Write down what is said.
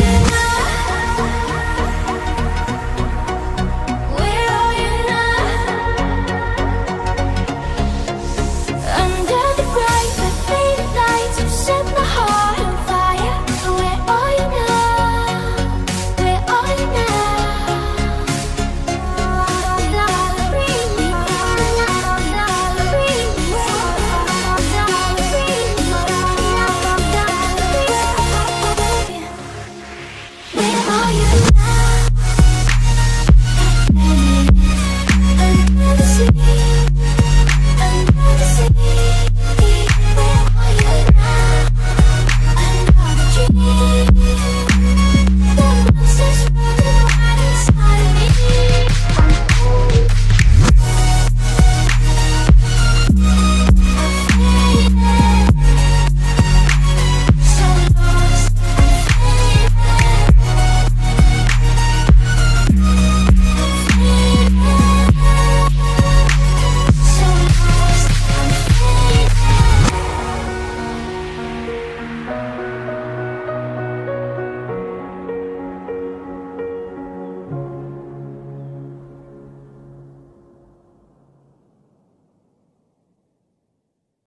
Yeah.